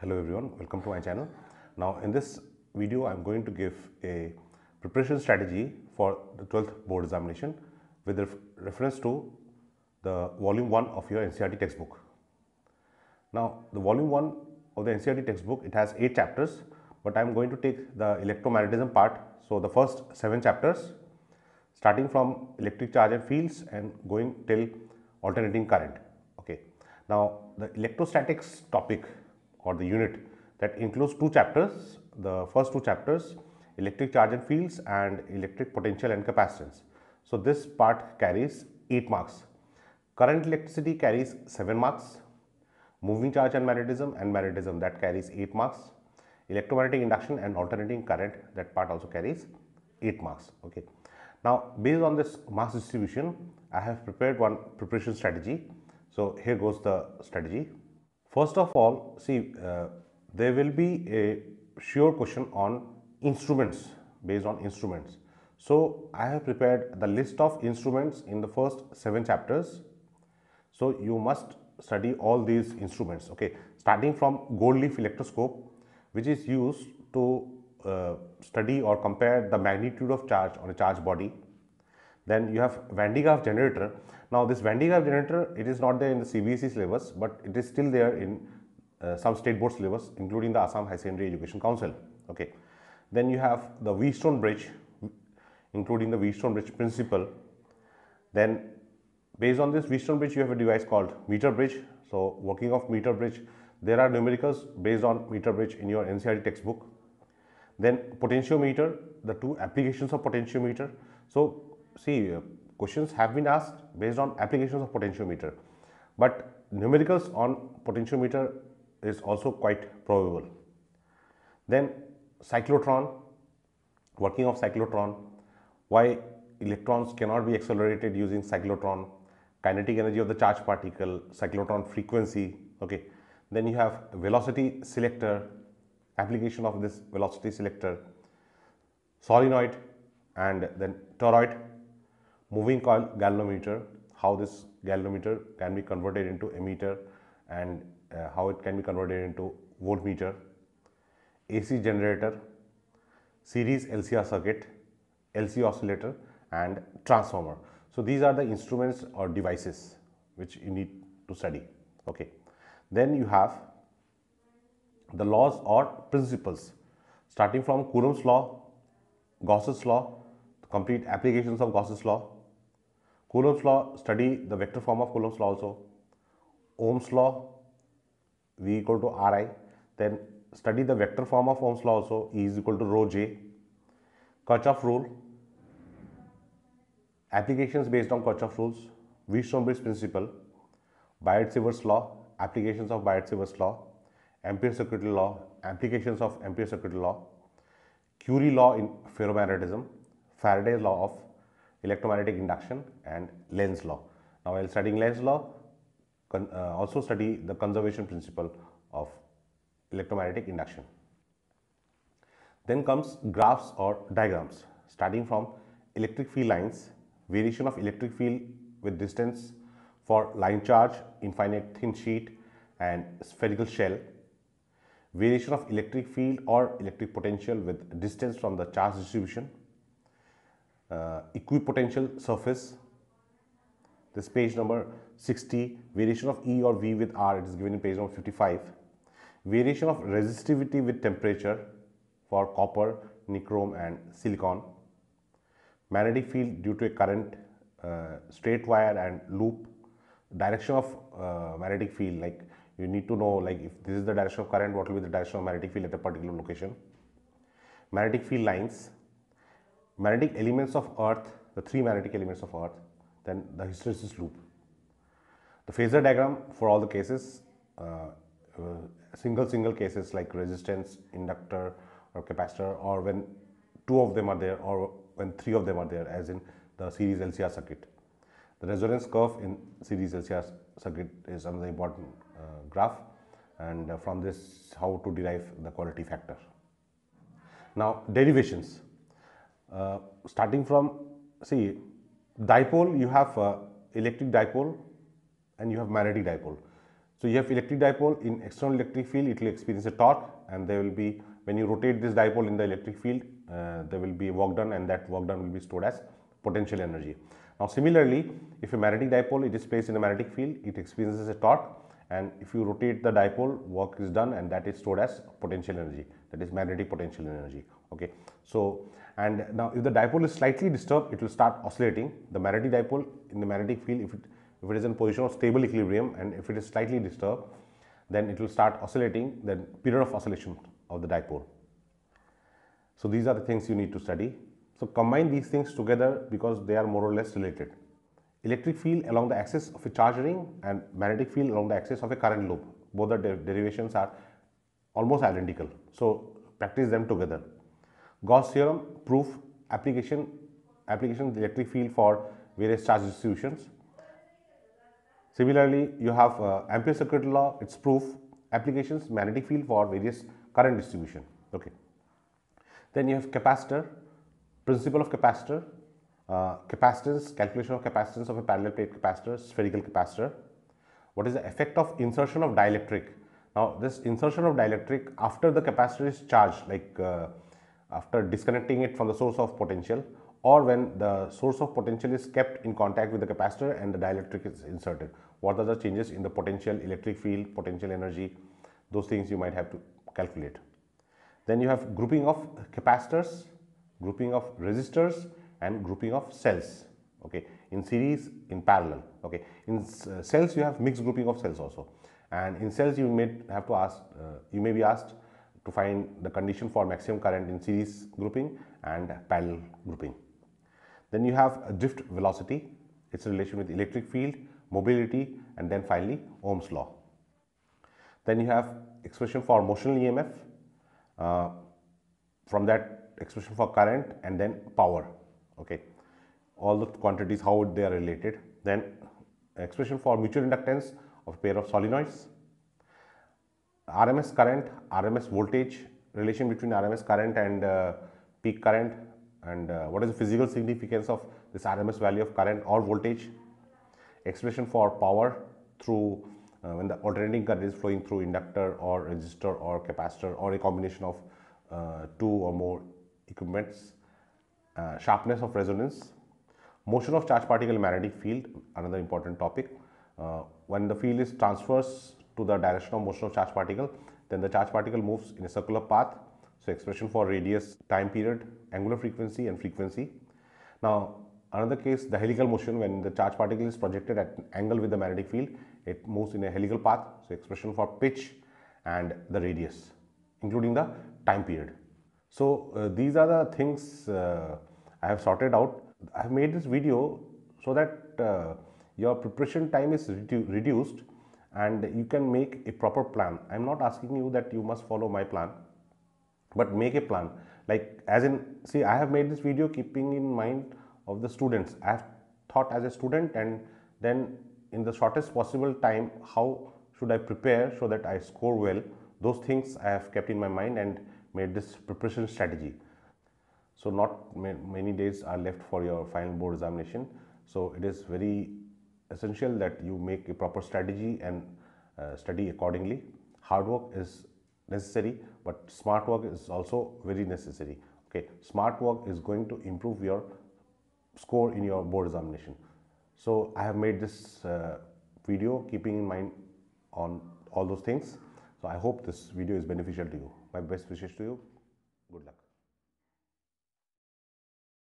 Hello everyone, welcome to my channel. Now in this video I am going to give a preparation strategy for the 12th board examination with ref reference to the volume 1 of your NCERT textbook. Now the volume 1 of the NCERT textbook it has 8 chapters but I am going to take the electromagnetism part. So the first 7 chapters starting from electric charge and fields and going till alternating current. Okay. Now the electrostatics topic or the unit that includes two chapters, the first two chapters electric charge and fields and electric potential and capacitance. So this part carries 8 marks. Current electricity carries 7 marks, moving charge and magnetism and magnetism that carries 8 marks, electromagnetic induction and alternating current that part also carries 8 marks. Okay. Now based on this mass distribution, I have prepared one preparation strategy. So here goes the strategy. First of all, see uh, there will be a sure question on instruments based on instruments. So I have prepared the list of instruments in the first seven chapters. So you must study all these instruments. Okay, starting from gold leaf electroscope, which is used to uh, study or compare the magnitude of charge on a charge body. Then you have Van de Graaff generator. Now this Van de Graaff generator, it is not there in the CBSE syllabus, but it is still there in uh, some state board syllabus, including the Assam High Secondary Education Council. Okay. Then you have the Wheatstone bridge, including the Wheatstone bridge principle. Then based on this Wheatstone bridge, you have a device called meter bridge. So working of meter bridge, there are numericals based on meter bridge in your NCERT textbook. Then potentiometer, the two applications of potentiometer. So see, uh, questions have been asked based on applications of potentiometer, but numericals on potentiometer is also quite probable. Then cyclotron, working of cyclotron, why electrons cannot be accelerated using cyclotron, kinetic energy of the charged particle, cyclotron frequency, okay. Then you have velocity selector, application of this velocity selector, solenoid and then toroid, moving galvanometer, how this galvanometer can be converted into ammeter and uh, how it can be converted into voltmeter, AC generator, series LCR circuit, LC oscillator and transformer. So these are the instruments or devices which you need to study. Okay. Then you have the laws or principles starting from Coulomb's law, Gauss's law, complete applications of Gauss's law. Coulomb's law, study the vector form of Coulomb's law also. Ohm's law, V equal to Ri. Then study the vector form of Ohm's law also, E is equal to rho J. Kirchhoff rule, applications based on Kirchhoff rules, Wheatstone-Bridge principle, Biot-Savart law, applications of Biot-Savart law, Ampere circuital law, applications of Ampere circuital law, Curie law in ferromagnetism, Faraday's law of electromagnetic induction and Lenz law. Now while studying Lenz law, uh, also study the conservation principle of electromagnetic induction. Then comes graphs or diagrams starting from electric field lines, variation of electric field with distance for line charge, infinite thin sheet and spherical shell, variation of electric field or electric potential with distance from the charge distribution, uh, equipotential surface, this page number 60, variation of E or V with R, it is given in page number 55, variation of resistivity with temperature for copper, nichrome and silicon, magnetic field due to a current, uh, straight wire and loop, direction of uh, magnetic field like you need to know like if this is the direction of current what will be the direction of magnetic field at a particular location. Magnetic field lines magnetic elements of earth the three magnetic elements of earth then the hysteresis loop. The phasor diagram for all the cases uh, uh, single single cases like resistance inductor or capacitor or when two of them are there or when three of them are there as in the series LCR circuit. The resonance curve in series LCR circuit is another important uh, graph and uh, from this how to derive the quality factor. Now derivations uh, starting from see dipole you have uh, electric dipole and you have magnetic dipole. So you have electric dipole in external electric field, it will experience a torque and there will be, when you rotate this dipole in the electric field, uh, there will be work done and that work done will be stored as potential energy. Now similarly, if a magnetic dipole it is placed in a magnetic field, it experiences a torque and if you rotate the dipole, work is done and that is stored as potential energy, that is magnetic potential energy. Okay. So, and now if the dipole is slightly disturbed, it will start oscillating. The magnetic dipole in the magnetic field, if it, if it is in position of stable equilibrium and if it is slightly disturbed, then it will start oscillating, then period of oscillation of the dipole. So, these are the things you need to study. So, combine these things together because they are more or less related. Electric field along the axis of a charge ring and magnetic field along the axis of a current loop. Both the de derivations are almost identical. So, practice them together. Gauss theorem, proof, application, application electric field for various charge distributions. Similarly, you have uh, Ampere circuit law, its proof, applications, magnetic field for various current distribution. Okay. Then you have capacitor, principle of capacitor, uh, capacitance, calculation of capacitance of a parallel plate capacitor, spherical capacitor. What is the effect of insertion of dielectric? Now, this insertion of dielectric after the capacitor is charged, like uh, after disconnecting it from the source of potential or when the source of potential is kept in contact with the capacitor and the dielectric is inserted. What are the changes in the potential, electric field, potential energy, those things you might have to calculate. Then you have grouping of capacitors, grouping of resistors and grouping of cells okay in series in parallel okay in uh, cells you have mixed grouping of cells also and in cells you may have to ask uh, you may be asked to find the condition for maximum current in series grouping and parallel grouping. Then you have drift velocity, its relation with electric field, mobility and then finally Ohm's law. Then you have expression for motional EMF, uh, from that expression for current and then power, okay. All the quantities, how they are related. Then expression for mutual inductance of a pair of solenoids RMS current, RMS voltage, relation between RMS current and uh, peak current and uh, what is the physical significance of this RMS value of current or voltage, expression for power through uh, when the alternating current is flowing through inductor or resistor or capacitor or a combination of uh, two or more equipments, uh, sharpness of resonance, motion of charge particle magnetic field another important topic. Uh, when the field is transverse to the direction of motion of charge particle, then the charge particle moves in a circular path. So, expression for radius, time period, angular frequency and frequency. Now, another case the helical motion when the charge particle is projected at an angle with the magnetic field, it moves in a helical path. So, expression for pitch and the radius including the time period. So, uh, these are the things uh, I have sorted out. I have made this video so that uh, your preparation time is redu reduced and you can make a proper plan. I am not asking you that you must follow my plan, but make a plan. Like as in, see, I have made this video keeping in mind of the students. I have thought as a student and then in the shortest possible time, how should I prepare so that I score well. Those things I have kept in my mind and made this preparation strategy. So not many days are left for your final board examination. So it is very essential that you make a proper strategy and uh, study accordingly. Hard work is necessary, but smart work is also very necessary. Okay, smart work is going to improve your score in your board examination. So I have made this uh, video keeping in mind on all those things. So I hope this video is beneficial to you. My best wishes to you.